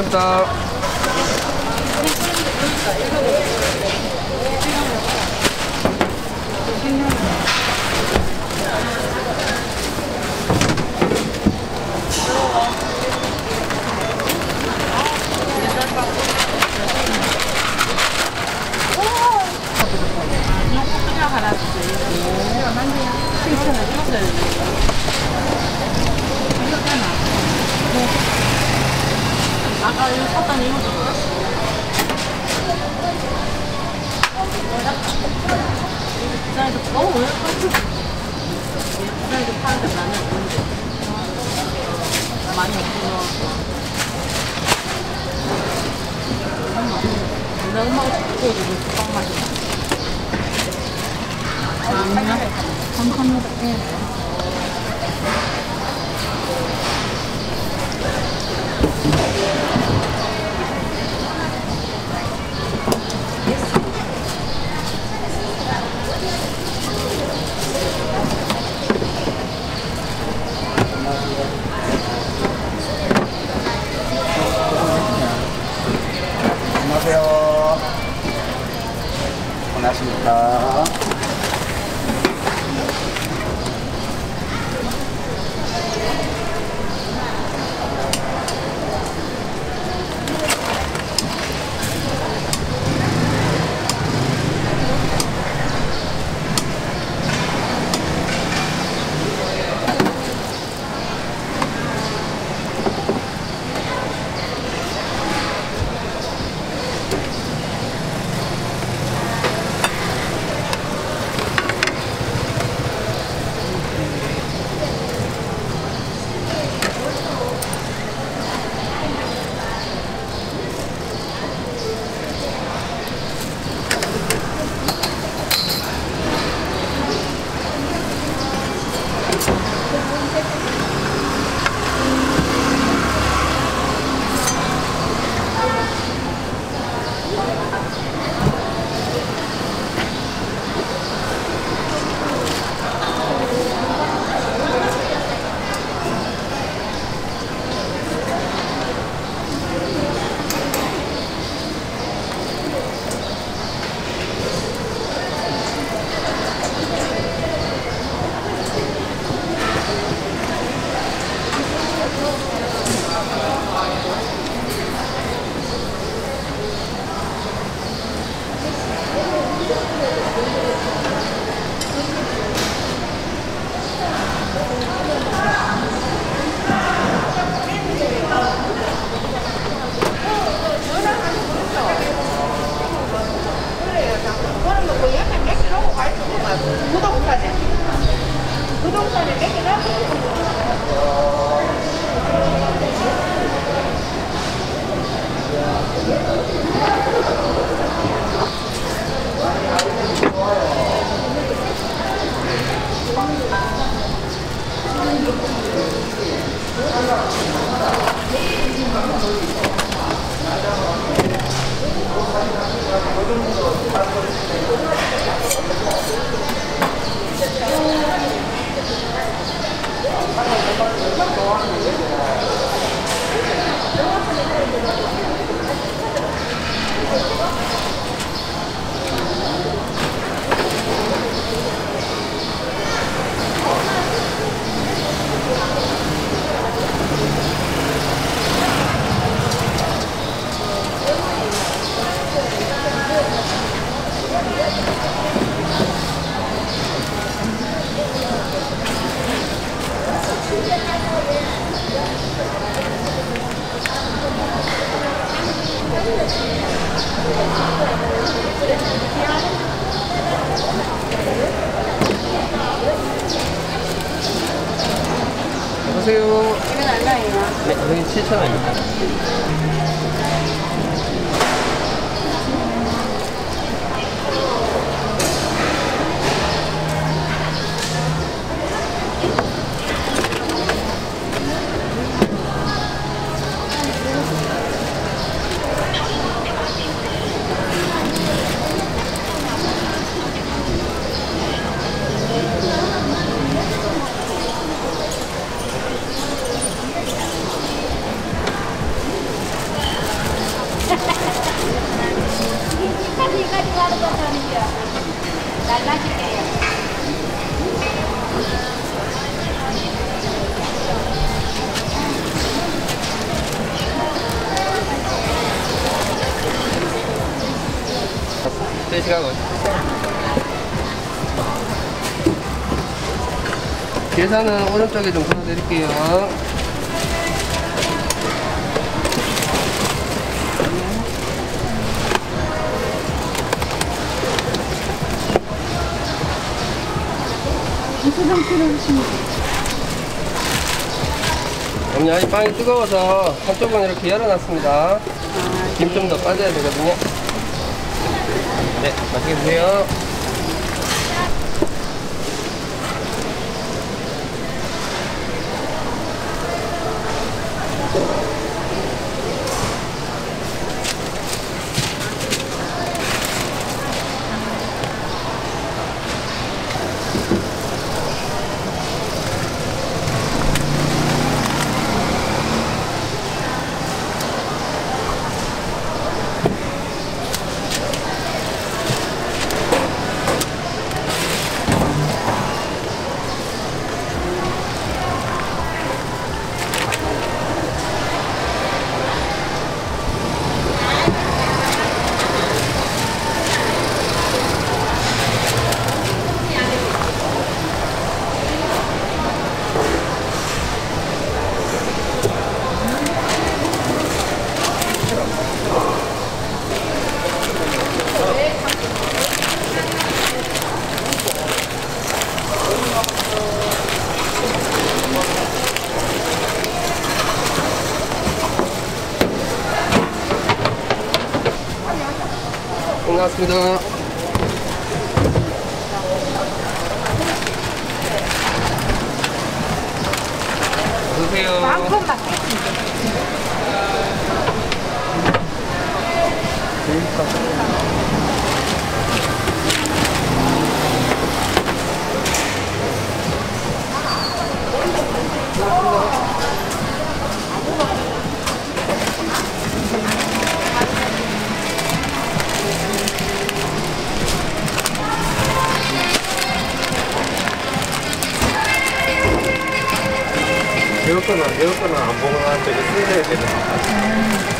りがとうございました。ます。 보세요. 이건 얼마예요? 네, 이건 7,000원입니다. 계산은 오른쪽에 좀 걸어드릴게요. 어머니 아직 빵이 뜨거워서 한쪽은 이렇게 열어놨습니다. 김좀 더 빠져야 되거든요. 네, 맛있게 드세요. 고맙습니다. 드세요. 배웠거나 배 웠거나 안 보거나 저기 쓰셔야 되는 핫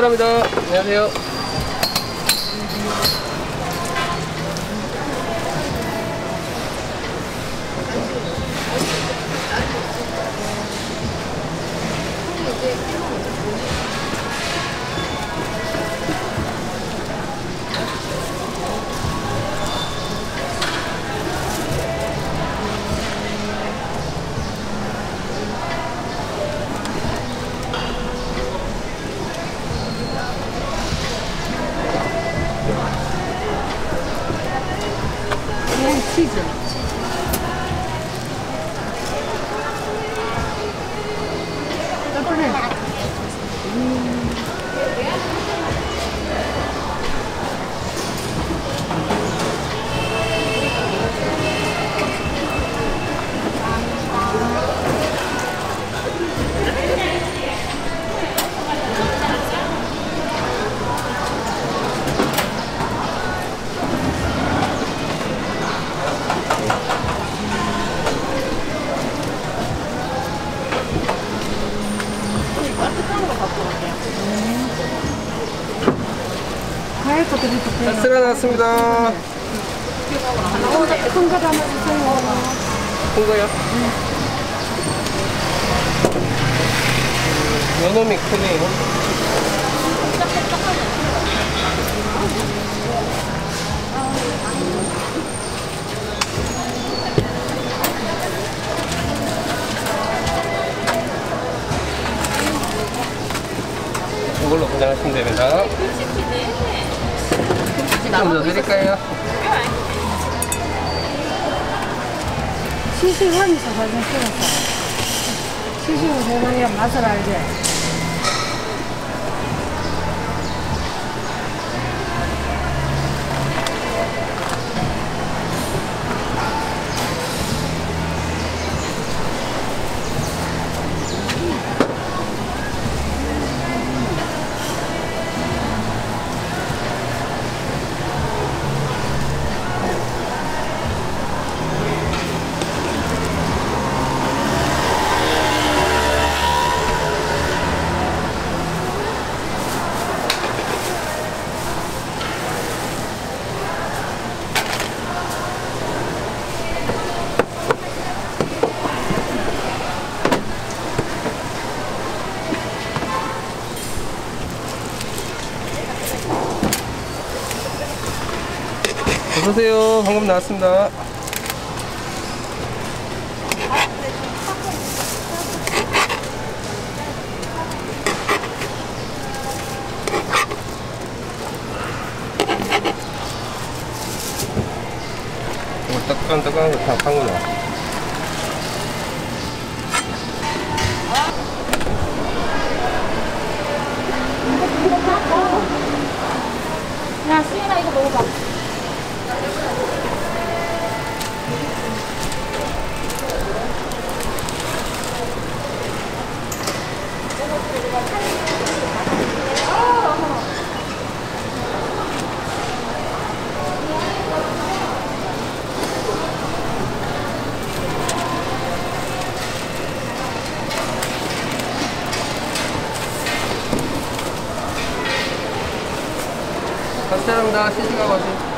사람이다. 안녕하세요. 이렇게 핫사람 나왔습니다. 큰 거도 한번 주세요. 큰 거요? 요놈이 크네요. 이걸로 그냥 하시면 됩니다. 좀더 드릴까요? 시식하면서 발견 찍었어. 시식을 해봐야 맛을 알지. 어서오세요. 방금 나왔습니다. 이거 따끈따끈한 거다 판거나 야, 수인아 이거 먹어봐. 감사합니다. 시식하고 가세요.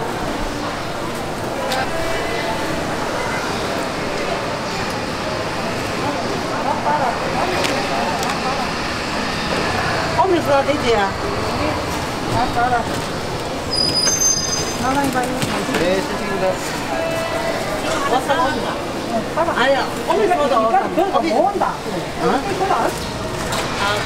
오면서 되지? 나랑 이거 네, 시식입니다. 아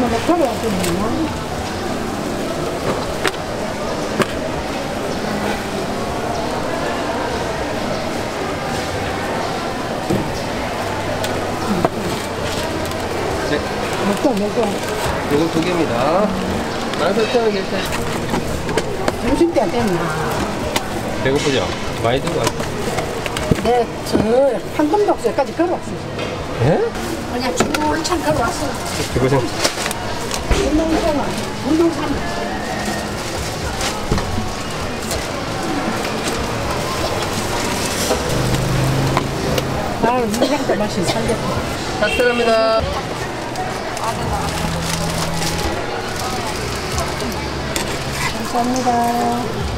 너무 커야 되나? 먹자 먹어 요거 두 개입니다 만 설탕은 괜찮아요 됐나 배고프죠? 많이 들고 왔어 내저한 번도 없어까지 걸어왔어 예? 그냥 줄창 걸어왔어 고생 운동sana. 아, 물량도 맛이 살겠다. 탑승합니다. 감사합니다.